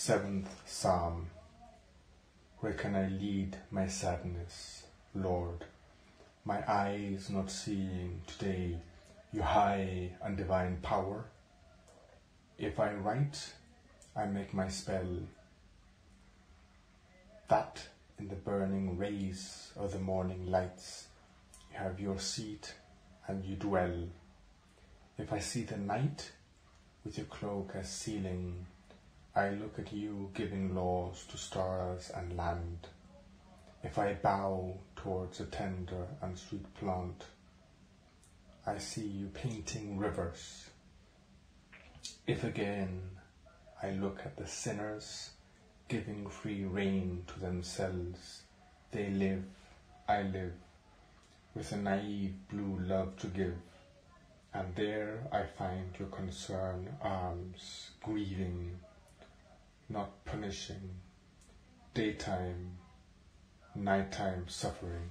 Seventh Psalm Where can I lead my sadness, Lord? My eyes not seeing today your high and divine power. If I write, I make my spell. That in the burning rays of the morning lights you have your seat and you dwell. If I see the night with your cloak as ceiling, I look at you giving laws to stars and land. If I bow towards a tender and sweet plant, I see you painting rivers. If again I look at the sinners giving free rein to themselves, they live, I live, with a naive blue love to give. And there I find your concern arms grieving not punishing, daytime, nighttime suffering.